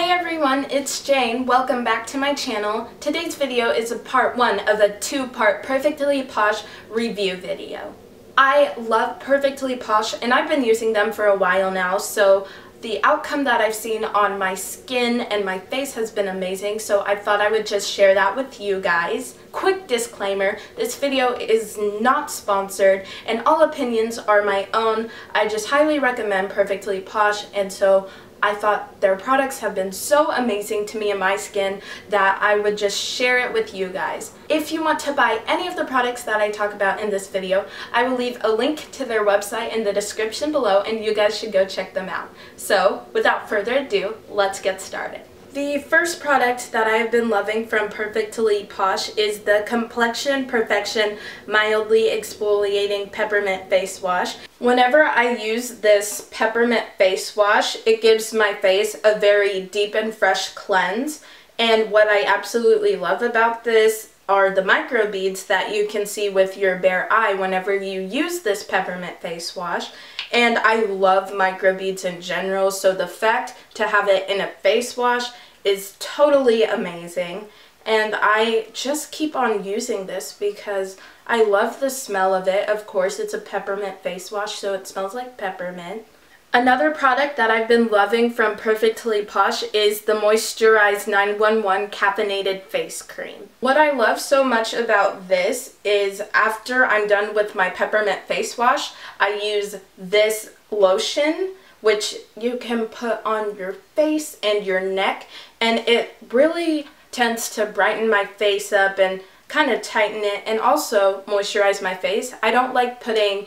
Hey everyone, it's Jane. Welcome back to my channel. Today's video is a part one of a two-part Perfectly Posh review video. I love Perfectly Posh and I've been using them for a while now, so the outcome that I've seen on my skin and my face has been amazing, so I thought I would just share that with you guys. Quick disclaimer, this video is not sponsored and all opinions are my own. I just highly recommend Perfectly Posh and so I thought their products have been so amazing to me and my skin that I would just share it with you guys. If you want to buy any of the products that I talk about in this video, I will leave a link to their website in the description below and you guys should go check them out. So without further ado, let's get started. The first product that I've been loving from Perfectly Posh is the Complexion Perfection Mildly Exfoliating Peppermint Face Wash. Whenever I use this peppermint face wash, it gives my face a very deep and fresh cleanse. And what I absolutely love about this are the microbeads that you can see with your bare eye whenever you use this peppermint face wash. And I love microbeads in general, so the fact to have it in a face wash is totally amazing. And I just keep on using this because I love the smell of it. Of course, it's a peppermint face wash, so it smells like peppermint. Another product that I've been loving from Perfectly Posh is the Moisturize 911 Caffeinated Face Cream. What I love so much about this is after I'm done with my peppermint face wash, I use this lotion which you can put on your face and your neck and it really tends to brighten my face up and kind of tighten it and also moisturize my face. I don't like putting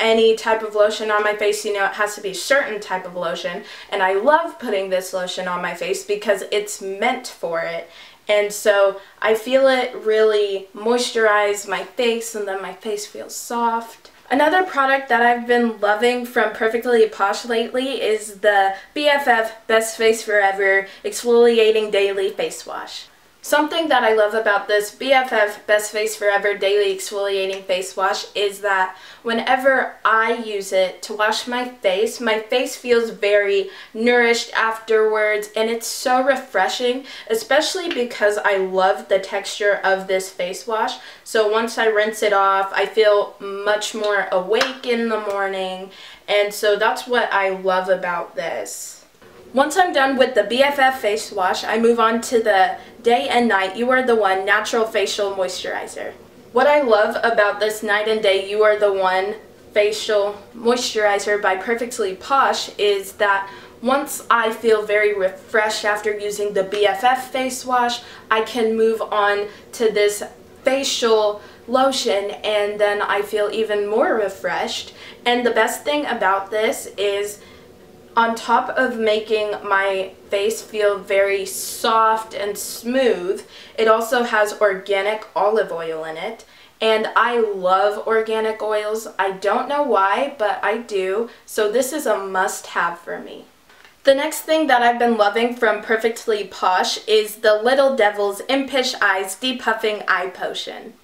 any type of lotion on my face, you know, it has to be a certain type of lotion. And I love putting this lotion on my face because it's meant for it. And so I feel it really moisturize my face and then my face feels soft. Another product that I've been loving from Perfectly Posh lately is the BFF Best Face Forever Exfoliating Daily Face Wash. Something that I love about this BFF Best Face Forever Daily Exfoliating Face Wash is that whenever I use it to wash my face, my face feels very nourished afterwards and it's so refreshing, especially because I love the texture of this face wash. So once I rinse it off, I feel much more awake in the morning and so that's what I love about this. Once I'm done with the BFF face wash, I move on to the Day and Night You Are the One Natural Facial Moisturizer. What I love about this Night and Day You Are the One facial moisturizer by Perfectly Posh is that once I feel very refreshed after using the BFF face wash, I can move on to this facial lotion and then I feel even more refreshed. And the best thing about this is on top of making my face feel very soft and smooth, it also has organic olive oil in it. And I love organic oils. I don't know why, but I do. So this is a must-have for me. The next thing that I've been loving from Perfectly Posh is the Little Devil's Impish Eyes Depuffing Eye Potion.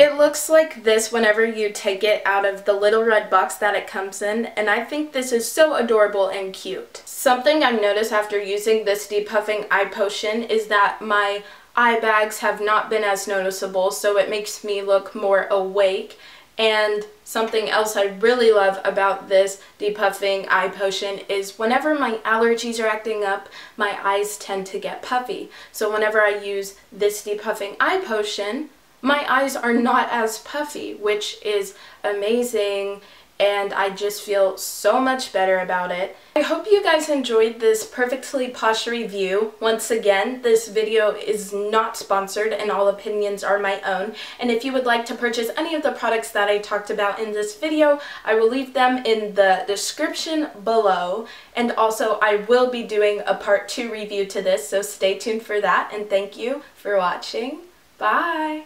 It looks like this whenever you take it out of the little red box that it comes in, and I think this is so adorable and cute. Something I've noticed after using this depuffing eye potion is that my eye bags have not been as noticeable, so it makes me look more awake. And something else I really love about this depuffing eye potion is whenever my allergies are acting up, my eyes tend to get puffy. So whenever I use this depuffing eye potion, my eyes are not as puffy, which is amazing and I just feel so much better about it. I hope you guys enjoyed this Perfectly Posh review. Once again, this video is not sponsored and all opinions are my own. And if you would like to purchase any of the products that I talked about in this video, I will leave them in the description below. And also, I will be doing a part 2 review to this, so stay tuned for that. And thank you for watching. Bye!